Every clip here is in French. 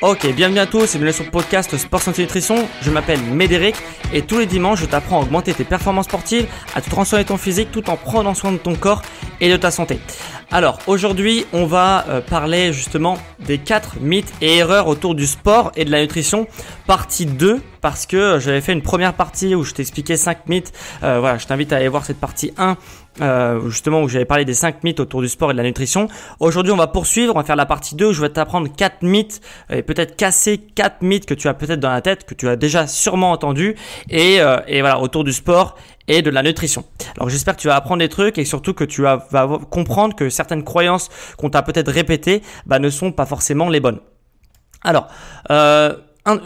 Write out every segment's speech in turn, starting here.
Ok, bienvenue à tous et bienvenue sur le podcast Sport Santé Nutrition. Je m'appelle Médéric et tous les dimanches je t'apprends à augmenter tes performances sportives, à te transformer ton physique tout en prenant soin de ton corps et de ta santé. Alors aujourd'hui on va euh, parler justement des 4 mythes et erreurs autour du sport et de la nutrition, partie 2 parce que j'avais fait une première partie où je t'expliquais 5 mythes. Euh, voilà, je t'invite à aller voir cette partie 1 euh, justement où j'avais parlé des 5 mythes autour du sport et de la nutrition. Aujourd'hui, on va poursuivre, on va faire la partie 2 où je vais t'apprendre 4 mythes et peut-être casser 4 mythes que tu as peut-être dans la tête, que tu as déjà sûrement entendu et, euh, et voilà, autour du sport et de la nutrition. Alors j'espère que tu vas apprendre des trucs et surtout que tu vas, comprendre que certaines croyances qu'on t'a peut-être répétées bah, ne sont pas forcément les bonnes. Alors, euh,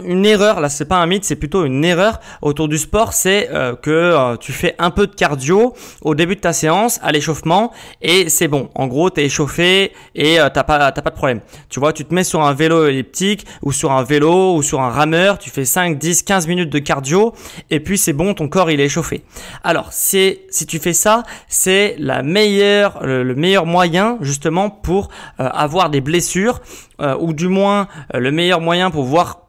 une erreur, là c'est pas un mythe, c'est plutôt une erreur autour du sport, c'est euh, que euh, tu fais un peu de cardio au début de ta séance, à l'échauffement, et c'est bon. En gros, t'es échauffé et euh, t'as pas t'as pas de problème. Tu vois, tu te mets sur un vélo elliptique ou sur un vélo ou sur un rameur, tu fais 5, 10, 15 minutes de cardio et puis c'est bon, ton corps il est échauffé. Alors c'est si tu fais ça, c'est la meilleure le, meilleur moyen justement pour avoir des blessures ou du moins le meilleur moyen pour voir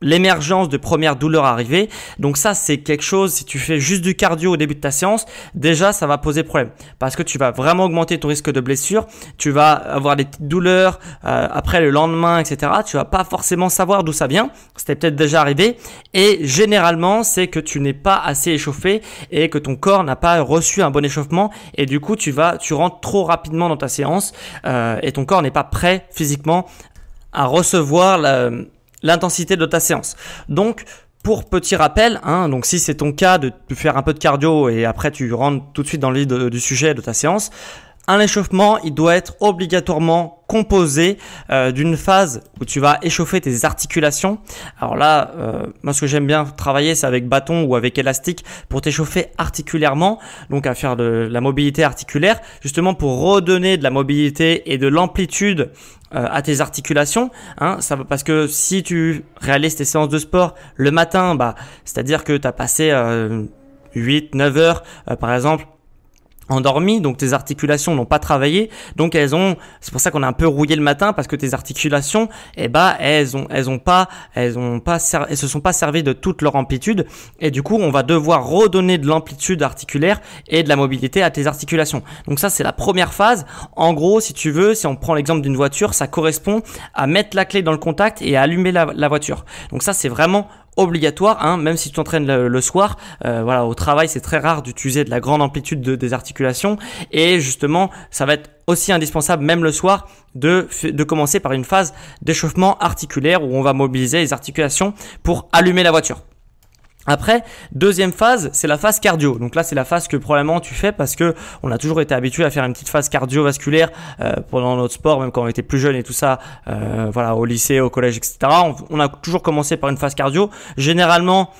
l'émergence de premières douleurs arrivées. Donc ça, c'est quelque chose, si tu fais juste du cardio au début de ta séance, déjà, ça va poser problème. Parce que tu vas vraiment augmenter ton risque de blessure, tu vas avoir des petites douleurs euh, après le lendemain, etc. Tu vas pas forcément savoir d'où ça vient. C'était peut-être déjà arrivé. Et généralement, c'est que tu n'es pas assez échauffé et que ton corps n'a pas reçu un bon échauffement. Et du coup, tu vas, tu rentres trop rapidement dans ta séance euh, et ton corps n'est pas prêt physiquement à recevoir la, l'intensité de ta séance. Donc, pour petit rappel, hein, donc si c'est ton cas de, faire un peu de cardio et après tu rentres tout de suite dans le du sujet de ta séance, un échauffement, il doit être obligatoirement composé euh, d'une phase où tu vas échauffer tes articulations. Alors là, euh, moi ce que j'aime bien travailler, c'est avec bâton ou avec élastique pour t'échauffer articulairement, donc à faire de la mobilité articulaire, justement pour redonner de la mobilité et de l'amplitude euh, à tes articulations. Hein, ça parce que si tu réalises tes séances de sport le matin, bah, c'est-à-dire que tu as passé 8, 9 heures, par exemple, endormi, donc tes articulations n'ont pas travaillé, donc elles ont, c'est pour ça qu'on a un peu rouillé le matin parce que tes articulations, eh ben, elles ont, elles ont pas, elles ont pas, elles se sont pas servies de toute leur amplitude et du coup on va devoir redonner de l'amplitude articulaire et de la mobilité à tes articulations. Donc ça c'est la première phase. En gros, si tu veux, si on prend l'exemple d'une voiture, ça correspond à mettre la clé dans le contact et à allumer la voiture. Donc ça c'est vraiment obligatoire, hein, même si tu t'entraînes le, soir. Euh, voilà, au travail, c'est très rare d'utiliser de la grande amplitude de, des articulations. Et justement, ça va être aussi indispensable, même le soir, de, de commencer par une phase d'échauffement articulaire où on va mobiliser les articulations pour allumer la voiture. Après, deuxième phase, c'est la phase cardio. Donc là, c'est la phase que probablement tu fais parce que on a toujours été habitué à faire une petite phase cardiovasculaire euh, pendant notre sport, même quand on était plus jeune et tout ça. Euh, voilà, au lycée, au collège, etc. On, a toujours commencé par une phase cardio. Généralement,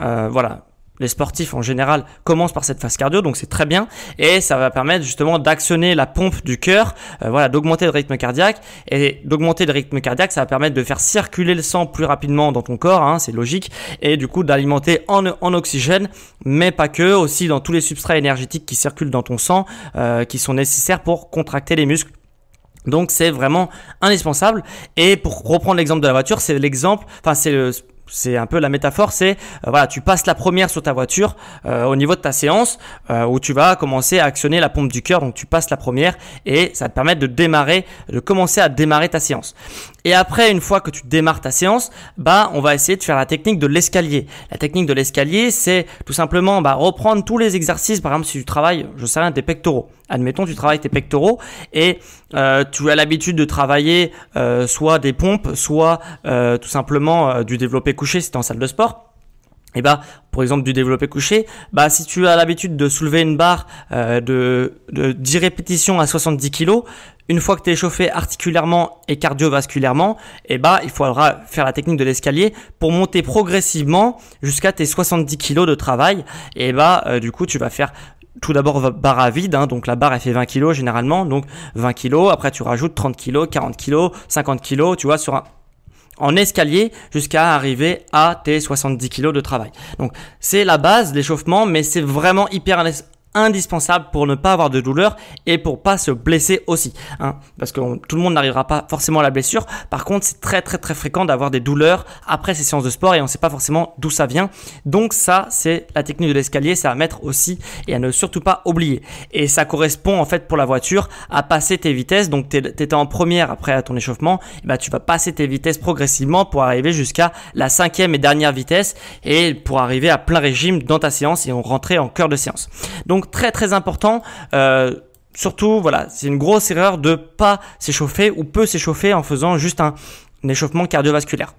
euh, voilà, les sportifs en général commencent par cette phase cardio, donc c'est très bien. Et ça va permettre justement d'actionner la pompe du cœur, euh, voilà, d'augmenter le rythme cardiaque. Et d'augmenter le rythme cardiaque, ça va permettre de faire circuler le sang plus rapidement dans ton corps, hein, c'est logique, et du coup d'alimenter en, en, oxygène, mais pas que, aussi dans tous les substrats énergétiques qui circulent dans ton sang, euh, qui sont nécessaires pour contracter les muscles. Donc c'est vraiment indispensable. Et pour reprendre l'exemple de la voiture, c'est l'exemple, enfin c'est le c'est un peu la métaphore, c'est euh, voilà, tu passes la première sur ta voiture euh, au niveau de ta séance euh, où tu vas commencer à actionner la pompe du cœur, donc tu passes la première et ça te permet de démarrer, de commencer à démarrer ta séance. Et après, une fois que tu démarres ta séance, bah on va essayer de faire la technique de l'escalier. La technique de l'escalier, c'est tout simplement bah, reprendre tous les exercices. Par exemple, si tu travailles, je sais rien, des pectoraux. Admettons, tu travailles tes pectoraux et euh, tu as l'habitude de travailler euh, soit des pompes, soit euh, tout simplement du développé couché si tu es en salle de sport. Et bah, pour exemple du développé couché, bah si tu as l'habitude de soulever une barre de, de 10 répétitions à 70 kg, une fois que tu es échauffé articulairement et cardiovasculairement, eh bah, il faudra faire la technique de l'escalier pour monter progressivement jusqu'à tes 70 kg de travail. Et bah, du coup, tu vas faire tout d'abord barre à vide, hein, donc la barre elle fait 20 kg généralement, donc 20 kg, après tu rajoutes 30 kg, 40 kg, 50 kg, tu vois, sur un, en escalier jusqu'à arriver à tes 70 kg de travail. Donc c'est la base, l'échauffement, mais c'est vraiment hyper indispensable pour ne pas avoir de douleur et pour pas se blesser aussi. Hein, parce que tout le monde n'arrivera pas forcément à la blessure. Par contre, c'est très très très fréquent d'avoir des douleurs après ces séances de sport et on ne sait pas forcément d'où ça vient. Donc ça, c'est la technique de l'escalier, c'est à mettre aussi et à ne surtout pas oublier. Et ça correspond en fait pour la voiture à passer tes vitesses. Donc tu étais en première après ton échauffement, bah, tu vas passer tes vitesses progressivement pour arriver jusqu'à la cinquième et dernière vitesse et pour arriver à plein régime dans ta séance et on rentrer en cœur de séance. Donc très très important. Euh, surtout, voilà, c'est une grosse erreur de pas s'échauffer ou peu s'échauffer en faisant juste un, échauffement cardiovasculaire.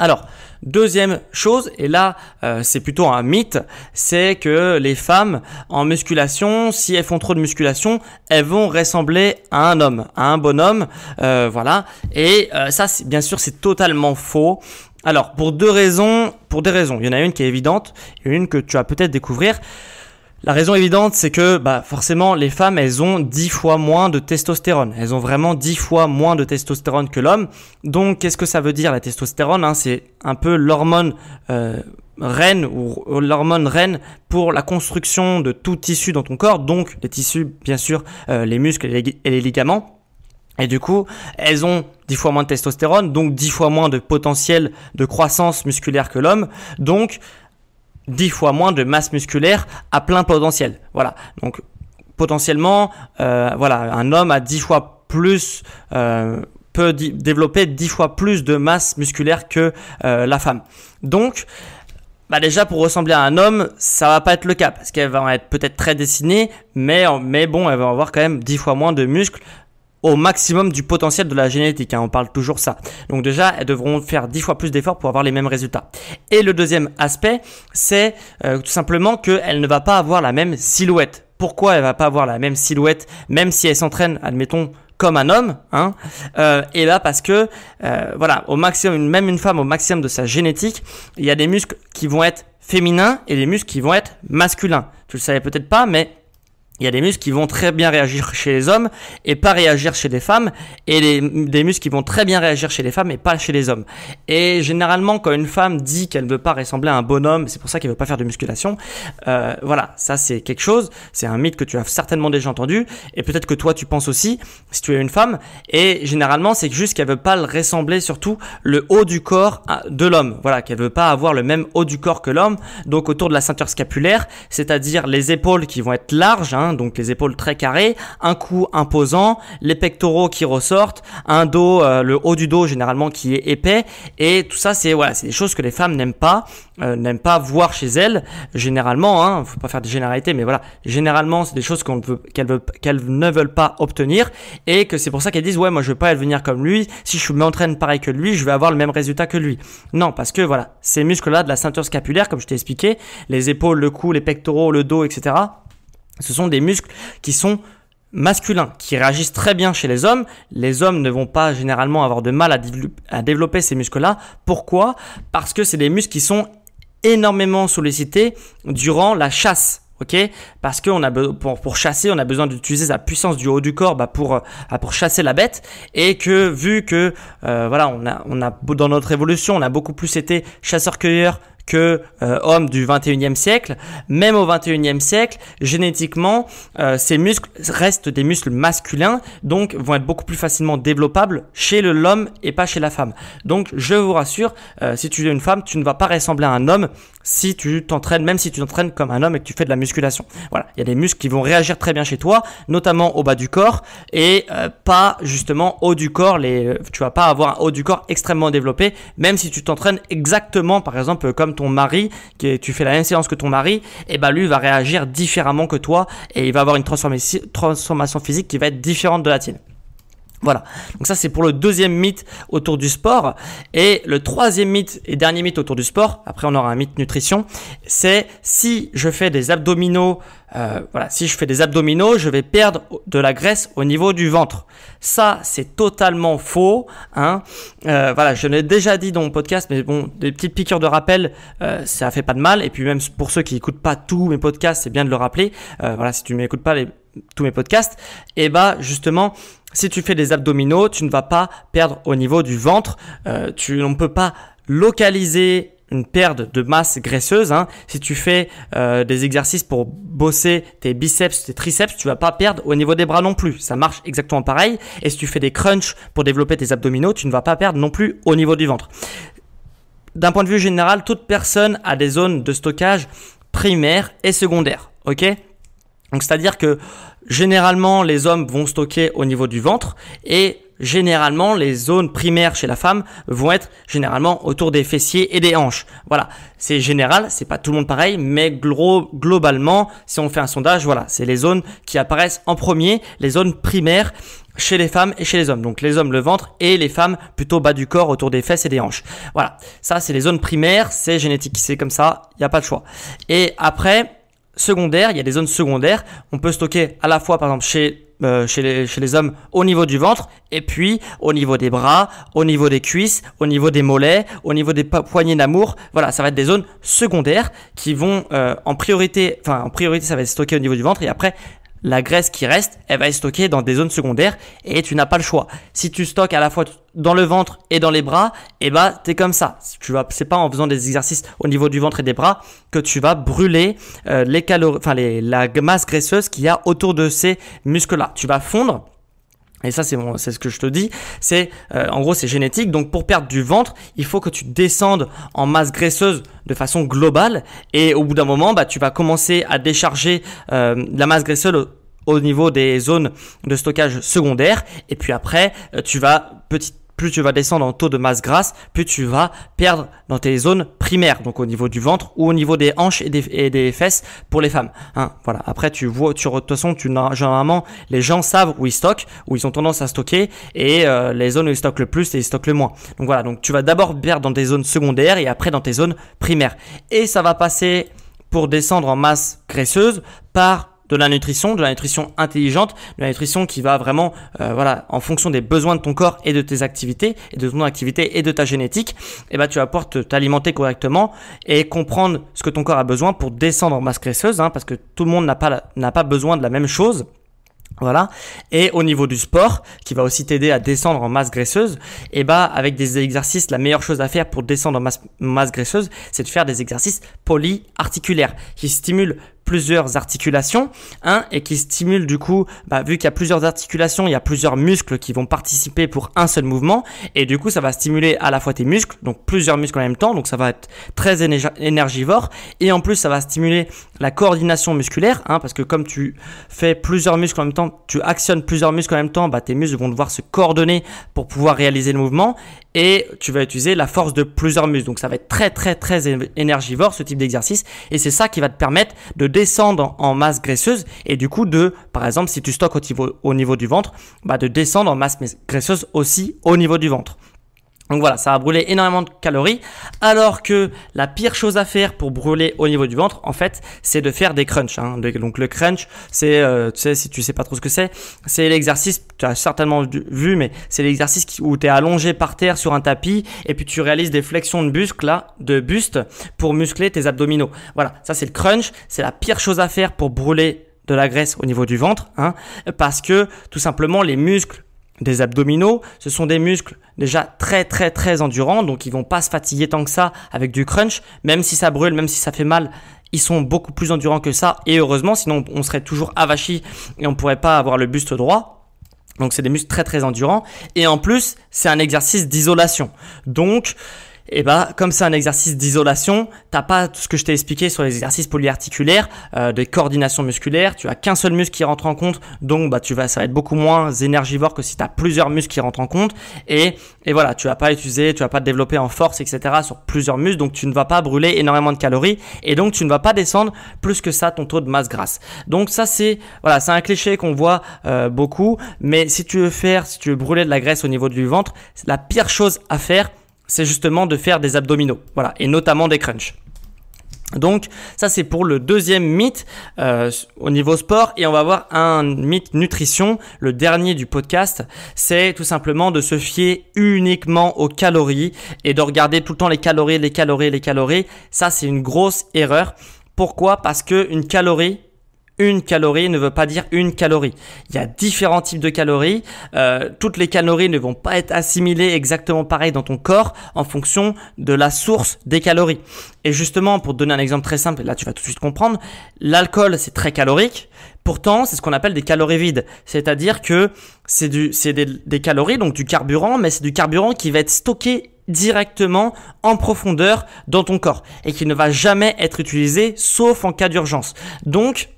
Alors, deuxième chose, et là euh, c'est plutôt un mythe, c'est que les femmes en musculation, si elles font trop de musculation, elles vont ressembler à un homme, à un bonhomme, euh, voilà. Et ça, bien sûr, c'est totalement faux. Alors, pour deux raisons, pour des raisons, il y en a une qui est évidente et une que tu vas peut-être découvrir. La raison évidente, c'est que bah, forcément, les femmes, elles ont 10 fois moins de testostérone. Elles ont vraiment 10 fois moins de testostérone que l'homme. Donc, qu'est-ce que ça veut dire la testostérone hein? C'est un peu l'hormone euh, reine ou l'hormone reine pour la construction de tout tissu dans ton corps. Donc, les tissus, bien sûr, euh, les muscles et les ligaments. Et du coup, elles ont 10 fois moins de testostérone, donc 10 fois moins de potentiel de croissance musculaire que l'homme, donc 10 fois moins de masse musculaire à plein potentiel. Voilà. Donc potentiellement, euh, voilà, un homme a 10 fois plus euh, peut développer 10 fois plus de masse musculaire que euh, la femme. Donc bah déjà pour ressembler à un homme, ça va pas être le cas parce qu'elle va être peut-être très dessinée, mais mais bon, elle va avoir quand même 10 fois moins de muscles au maximum du potentiel de la génétique. Hein, on parle toujours ça. Donc déjà, elles devront faire 10 fois plus d'efforts pour avoir les mêmes résultats. Et le deuxième aspect, c'est euh, tout simplement qu'elle ne va pas avoir la même silhouette. Pourquoi elle va pas avoir la même silhouette, même si elle s'entraîne, admettons, comme un homme, hein, euh, et là parce que euh, voilà, au maximum, même une femme au maximum de sa génétique, il y a des muscles qui vont être féminins et des muscles qui vont être masculins. Tu le savais peut-être pas, mais il y a des muscles qui vont très bien réagir chez les hommes et pas réagir chez les femmes, et des muscles qui vont très bien réagir chez les femmes et pas chez les hommes. Et généralement, quand une femme dit qu'elle ne veut pas ressembler à un bonhomme, c'est pour ça qu'elle veut pas faire de musculation. Euh, voilà, ça c'est quelque chose, c'est un mythe que tu as certainement déjà entendu, et peut-être que toi tu penses aussi, si tu es une femme. Et généralement, c'est juste qu'elle veut pas le ressembler, surtout le haut du corps de l'homme. Voilà, qu'elle veut pas avoir le même haut du corps que l'homme, donc autour de la ceinture scapulaire, c'est-à-dire les épaules qui vont être larges. Hein, donc les épaules très carrées, un cou imposant, les pectoraux qui ressortent, un dos, euh, le haut du dos généralement qui est épais, et tout ça c'est voilà, c'est des choses que les femmes n'aiment pas, euh, n'aiment pas voir chez elles. Généralement, hein, faut pas faire de généralité, mais voilà, généralement c'est des choses qu'on veut, qu'elles ne veulent pas obtenir, et que c'est pour ça qu'elles disent ouais moi je veux pas venir comme lui, si je m'entraîne pareil que lui, je vais avoir le même résultat que lui. Non, parce que voilà, ces muscles-là de la ceinture scapulaire, comme je t'ai expliqué, les épaules, le cou, les pectoraux, le dos, etc ce sont des muscles qui sont masculins, qui réagissent très bien chez les hommes. Les hommes ne vont pas généralement avoir de mal à, développer ces muscles-là. Pourquoi? Parce que c'est des muscles qui sont énormément sollicités durant la chasse. Parce que pour, chasser, on a besoin d'utiliser sa puissance du haut du corps bah, pour euh, pour chasser la bête, et que vu que euh, voilà, dans notre évolution, on a beaucoup plus été chasseur-cueilleur que euh, hommes du 21e siècle. Même au 21e siècle, génétiquement, euh, ces muscles restent des muscles masculins, donc vont être beaucoup plus facilement développables chez l'homme et pas chez la femme. Donc je vous rassure, euh, si tu es une femme, tu ne vas pas ressembler à un homme si tu t'entraînes, même si tu t'entraînes comme un homme et que tu fais de la musculation. Voilà, il y a des muscles qui vont réagir très bien chez toi, notamment au bas du corps et pas justement haut du corps. Les, tu vas pas avoir un haut du corps extrêmement développé, même si tu t'entraînes exactement, par exemple, comme ton mari, qui tu fais la même séance que ton mari, et bah lui va réagir différemment que toi et il va avoir une transformation physique qui va être différente de la tienne. Voilà, donc ça c'est pour le deuxième mythe autour du sport. Et le troisième mythe et dernier mythe autour du sport, après on aura un mythe nutrition, c'est si je fais des abdominaux, euh, voilà, si je fais des abdominaux, je vais perdre de la graisse au niveau du ventre. Ça c'est totalement faux. Hein. Euh, voilà, je l'ai déjà dit dans mon podcast, mais bon, des petites piqûres de rappel, euh, ça fait pas de mal. Et puis même pour ceux qui écoutent pas tous mes podcasts, c'est bien de le rappeler. Euh, voilà, si tu m'écoutes pas tous mes podcasts, et bah justement, si tu fais des abdominaux, tu ne vas pas perdre au niveau du ventre. Euh, tu, ne peut pas localiser une perte de masse graisseuse. Hein. Si tu fais euh, des exercices pour bosser tes biceps, tes triceps, tu vas pas perdre au niveau des bras non plus. Ça marche exactement pareil. Et si tu fais des crunchs pour développer tes abdominaux, tu ne vas pas perdre non plus au niveau du ventre. D'un point de vue général, toute personne a des zones de stockage primaires et secondaires. Ok? Donc c'est-à-dire que généralement les hommes vont stocker au niveau du ventre et généralement, les zones primaires chez la femme vont être généralement autour des fessiers et des hanches. Voilà, c'est général, c'est pas tout le monde pareil, mais gros, globalement, si on fait un sondage, voilà, c'est les zones qui apparaissent en premier, les zones primaires chez les femmes et chez les hommes. Donc les hommes le ventre et les femmes plutôt bas du corps autour des fesses et des hanches. Voilà, ça c'est les zones primaires, c'est génétique, c'est comme ça, il n'y a pas de choix. Et après, secondaire, il y a des zones secondaires. On peut stocker à la fois, par exemple, chez euh, chez, les, chez les hommes au niveau du ventre et puis au niveau des bras, au niveau des cuisses, au niveau des mollets, au niveau des poignées d'amour. Voilà, ça va être des zones secondaires qui vont euh, en priorité, enfin en priorité ça va être stocké au niveau du ventre et après la graisse qui reste, elle va être stockée dans des zones secondaires et tu n'as pas le choix. Si tu stockes à la fois dans le ventre et dans les bras, eh bah t'es comme ça. Tu vas, c'est pas en faisant des exercices au niveau du ventre et des bras que tu vas brûler euh, les calories, enfin la masse graisseuse qu'il y a autour de ces muscles-là. Tu vas fondre et ça, c'est c'est ce que je te dis. C'est, euh, en gros, c'est génétique. Donc, pour perdre du ventre, il faut que tu descendes en masse graisseuse de façon globale. Et au bout d'un moment, bah, tu vas commencer à décharger euh, la masse graisseuse au niveau des zones de stockage secondaire. Et puis après, euh, tu vas petit plus tu vas descendre en taux de masse grasse, plus tu vas perdre dans tes zones primaires, donc au niveau du ventre ou au niveau des hanches et des, fesses pour les femmes. Hein, voilà. Après, tu vois, tu, de toute façon, tu, généralement, les gens savent où ils stockent, où ils ont tendance à stocker, et euh, les zones où ils stockent le plus et ils stockent le moins. Donc voilà. Donc tu vas d'abord perdre dans tes zones secondaires et après dans tes zones primaires. Et ça va passer pour descendre en masse graisseuse par de la nutrition, de la nutrition intelligente, de la nutrition qui va vraiment, euh, voilà, en fonction des besoins de ton corps et de tes activités, et de ton activité et de ta génétique, eh ben tu vas pouvoir t'alimenter correctement et comprendre ce que ton corps a besoin pour descendre en masse graisseuse, hein, parce que tout le monde n'a pas pas besoin de la même chose. Voilà. Et au niveau du sport, qui va aussi t'aider à descendre en masse graisseuse, et eh bah avec des exercices, la meilleure chose à faire pour descendre en masse, masse graisseuse, c'est de faire des exercices polyarticulaires qui stimulent plusieurs articulations, hein, et qui stimule du coup, bah, vu qu'il y a plusieurs articulations, il y a plusieurs muscles qui vont participer pour un seul mouvement, et du coup ça va stimuler à la fois tes muscles, donc plusieurs muscles en même temps, donc ça va être très énergivore, et en plus ça va stimuler la coordination musculaire, hein, parce que comme tu fais plusieurs muscles en même temps, tu actionnes plusieurs muscles en même temps, bah, tes muscles vont devoir se coordonner pour pouvoir réaliser le mouvement, et tu vas utiliser la force de plusieurs muscles. Donc ça va être très très très énergivore ce type d'exercice et c'est ça qui va te permettre de descendre en masse graisseuse et du coup de, par exemple, si tu stockes au niveau, au niveau du ventre, bah de descendre en masse graisseuse aussi au niveau du ventre. Donc voilà, ça va brûler énormément de calories, alors que la pire chose à faire pour brûler au niveau du ventre, en fait, c'est de faire des crunchs. Hein. Donc le crunch, c'est, euh, tu sais, si tu sais pas trop ce que c'est, c'est l'exercice, tu as certainement vu, mais c'est l'exercice où tu es allongé par terre sur un tapis et puis tu réalises des flexions de buste là, de buste pour muscler tes abdominaux. Voilà, ça c'est le crunch, c'est la pire chose à faire pour brûler de la graisse au niveau du ventre, hein, parce que tout simplement les muscles des abdominaux, ce sont des muscles déjà très très très endurants, donc ils vont pas se fatiguer tant que ça avec du crunch, même si ça brûle, même si ça fait mal, ils sont beaucoup plus endurants que ça, et heureusement, sinon on serait toujours avachi et on pourrait pas avoir le buste droit. Donc c'est des muscles très très endurants, et en plus c'est un exercice d'isolation. Donc et bah comme c'est un exercice d'isolation, t'as pas tout ce que je t'ai expliqué sur les exercices polyarticulaires, euh, de coordination musculaire, tu as qu'un seul muscle qui rentre en compte, donc bah tu vas ça va être beaucoup moins énergivore que si tu as plusieurs muscles qui rentrent en compte. Et et voilà, tu vas pas utiliser, tu vas pas te développer en force etc sur plusieurs muscles, donc tu ne vas pas brûler énormément de calories et donc tu ne vas pas descendre plus que ça ton taux de masse grasse. Donc ça c'est voilà, c'est un cliché qu'on voit euh, beaucoup, mais si tu veux faire, si tu veux brûler de la graisse au niveau du ventre, la pire chose à faire c'est justement de faire des abdominaux, voilà, et notamment des crunchs. Donc ça c'est pour le deuxième mythe euh, au niveau sport et on va voir un mythe nutrition, le dernier du podcast, c'est tout simplement de se fier uniquement aux calories et de regarder tout le temps les calories, les calories, les calories. Ça c'est une grosse erreur. Pourquoi? Parce que une calorie une calorie ne veut pas dire une calorie. Il y a différents types de calories. Euh, toutes les calories ne vont pas être assimilées exactement pareil dans ton corps en fonction de la source des calories. Et justement, pour te donner un exemple très simple, et là tu vas tout de suite comprendre, l'alcool c'est très calorique. Pourtant, c'est ce qu'on appelle des calories vides. C'est-à-dire que c'est du, c'est des, des calories, donc du carburant, mais c'est du carburant qui va être stocké directement en profondeur dans ton corps et qui ne va jamais être utilisé sauf en cas d'urgence. Donc,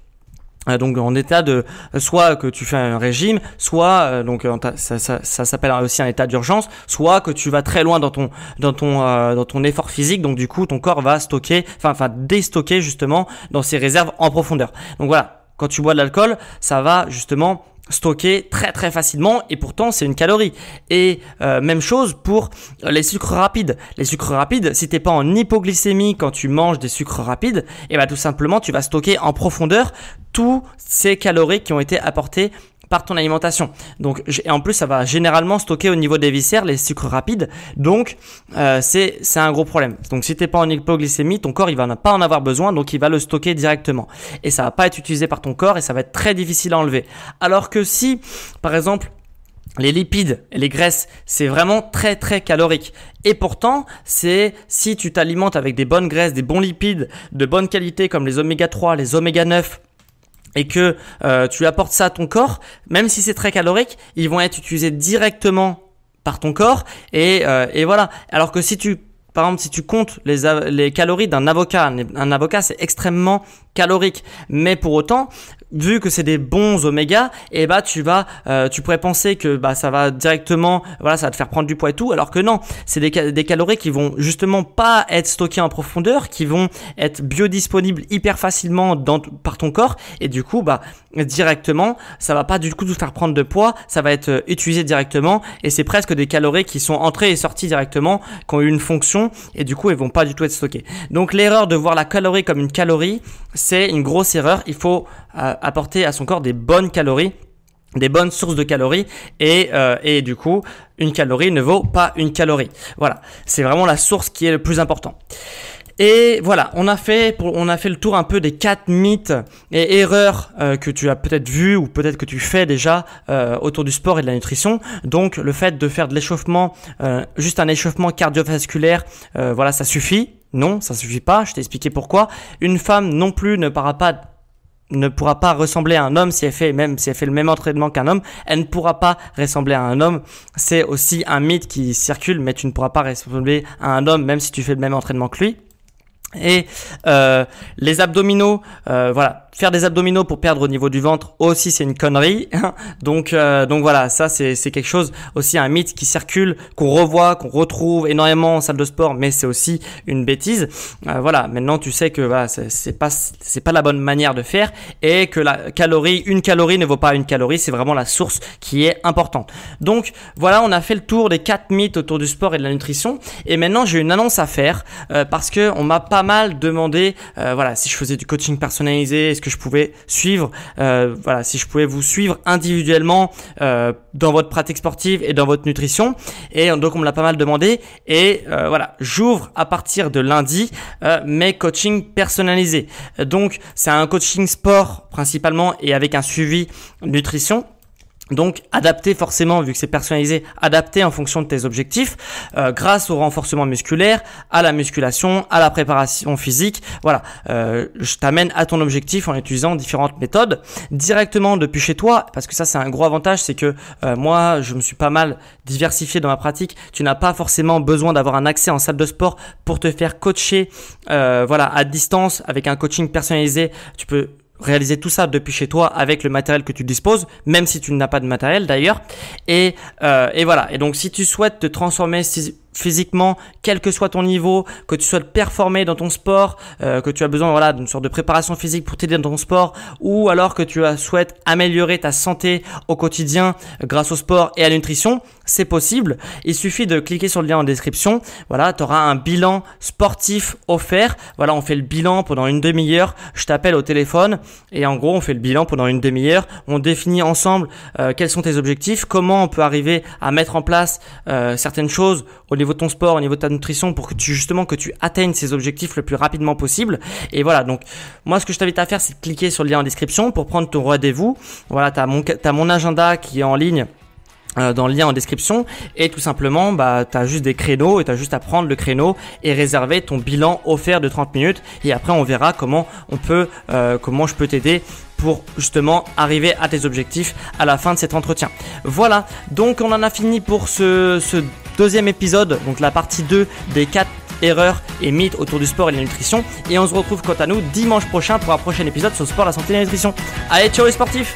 donc en état de soit que tu fais un régime, soit euh, donc ça, ça, ça s'appelle aussi un état d'urgence, soit que tu vas très loin dans ton dans ton euh, dans ton effort physique, donc du coup ton corps va stocker, enfin enfin déstocker justement dans ses réserves en profondeur. Donc voilà, quand tu bois de l'alcool, ça va justement stocker très très facilement et pourtant c'est une calorie. Et euh, même chose pour les sucres rapides. Les sucres rapides, si t'es pas en hypoglycémie quand tu manges des sucres rapides, et eh ben tout simplement tu vas stocker en profondeur tous ces calories qui ont été apportées par ton alimentation. Donc, et en plus, ça va généralement stocker au niveau des viscères les sucres rapides. Donc, euh, c'est un gros problème. Donc, si t'es pas en hypoglycémie, ton corps il va pas en avoir besoin, donc il va le stocker directement. Et ça va pas être utilisé par ton corps et ça va être très difficile à enlever. Alors que si, par exemple, les lipides et les graisses, c'est vraiment très très calorique. Et pourtant, c'est si tu t'alimentes avec des bonnes graisses, des bons lipides de bonne qualité comme les oméga 3, les oméga 9, et que euh, tu apportes ça à ton corps, même si c'est très calorique, ils vont être utilisés directement par ton corps et, euh, et voilà. Alors que si tu par exemple, si tu comptes les, les calories d'un avocat, un avocat c'est extrêmement calorique, mais pour autant, vu que c'est des bons oméga, et eh bah tu vas, euh, tu pourrais penser que bah ça va directement, voilà, ça va te faire prendre du poids et tout, alors que non, c'est des, calories qui vont justement pas être stockées en profondeur, qui vont être biodisponibles hyper facilement dans, par ton corps, et du coup bah directement, ça va pas du coup te faire prendre de poids, ça va être euh, utilisé directement, et c'est presque des calories qui sont entrées et sorties directement, qui ont eu une fonction, et du coup elles vont pas du tout être stockées. Donc l'erreur de voir la calorie comme une calorie, c'est une grosse erreur. Il faut euh, apporter à son corps des bonnes calories des bonnes sources de calories et, euh, et du coup une calorie ne vaut pas une calorie. Voilà, c'est vraiment la source qui est le plus important. Et voilà, on a fait on a fait le tour un peu des quatre mythes et erreurs euh, que tu as peut-être vu ou peut-être que tu fais déjà autour du sport et de la nutrition. Donc le fait de faire de l'échauffement, juste un échauffement cardiovasculaire, voilà, ça suffit. Non, ça suffit pas. Je t'ai expliqué pourquoi. Une femme non plus ne pourra pas ressembler à un homme si elle fait si elle fait le même entraînement qu'un homme, elle ne pourra pas ressembler à un homme. C'est aussi un mythe qui circule, mais tu ne pourras pas ressembler à un homme même si tu fais le même entraînement que lui. Et euh, les abdominaux, euh, voilà, faire des abdominaux pour perdre au niveau du ventre aussi c'est une connerie. donc euh, donc voilà, ça c'est quelque chose aussi un mythe qui circule, qu'on revoit, qu'on retrouve énormément en salle de sport, mais c'est aussi une bêtise. Euh, voilà, maintenant tu sais que voilà, c'est pas c'est pas la bonne manière de faire et que la calorie, une calorie ne vaut pas une calorie, c'est vraiment la source qui est importante. Donc voilà, on a fait le tour des quatre mythes autour du sport et de la nutrition et maintenant j'ai une annonce à faire parce que on m'a pas mal demandé, euh, voilà, si je faisais du coaching personnalisé, que je pouvais suivre, euh, voilà, si je pouvais vous suivre individuellement euh, dans votre pratique sportive et dans votre nutrition. Et donc on me l'a pas mal demandé. Et voilà, j'ouvre à partir de lundi mes coachings personnalisés. Donc c'est un coaching sport principalement et avec un suivi nutrition. Donc adapté forcément, vu que c'est personnalisé, adapté en fonction de tes objectifs, euh, grâce au renforcement musculaire, à la musculation, à la préparation physique. Voilà, euh, je t'amène à ton objectif en utilisant différentes méthodes directement depuis chez toi, parce que ça c'est un gros avantage, c'est que euh, moi je me suis pas mal diversifié dans ma pratique. Tu n'as pas forcément besoin d'avoir un accès en salle de sport pour te faire coacher, voilà, à distance avec un coaching personnalisé. Tu peux réaliser tout ça depuis chez toi avec le matériel que tu disposes, même si tu n'as pas de matériel d'ailleurs. Et, euh, et voilà. Et donc si tu souhaites te transformer physiquement, quel que soit ton niveau, que tu souhaites performer dans ton sport, euh, que tu as besoin voilà d'une sorte de préparation physique pour t'aider dans ton sport, ou alors que tu souhaites améliorer ta santé au quotidien grâce au sport et à la nutrition, c'est possible. Il suffit de cliquer sur le lien en description. Voilà, tu auras un bilan sportif offert. Voilà, on fait le bilan pendant une demi-heure. Je t'appelle au téléphone et en gros, on fait le bilan pendant une demi-heure. On définit ensemble euh, quels sont tes objectifs, comment on peut arriver à mettre en place euh, certaines choses au niveau de ton sport, au niveau de ta nutrition pour que tu justement que tu atteignes ces objectifs le plus rapidement possible. Et voilà, donc moi ce que je t'invite à faire c'est de cliquer sur le lien en description pour prendre ton rendez-vous. Voilà, tu as mon, as mon agenda qui est en ligne euh, dans le lien en description et tout simplement bah tu as juste des créneaux et tu as juste à prendre le créneau et réserver ton bilan offert de 30 minutes et après on verra comment on peut euh, comment je peux t'aider pour justement arriver à tes objectifs à la fin de cet entretien. Voilà, donc on en a fini pour ce deuxième épisode, donc la partie 2 des 4 erreurs et mythes autour du sport et de la nutrition. Et on se retrouve quant à nous dimanche prochain pour un prochain épisode sur le sport, la santé et la nutrition. Allez, ciao les sportifs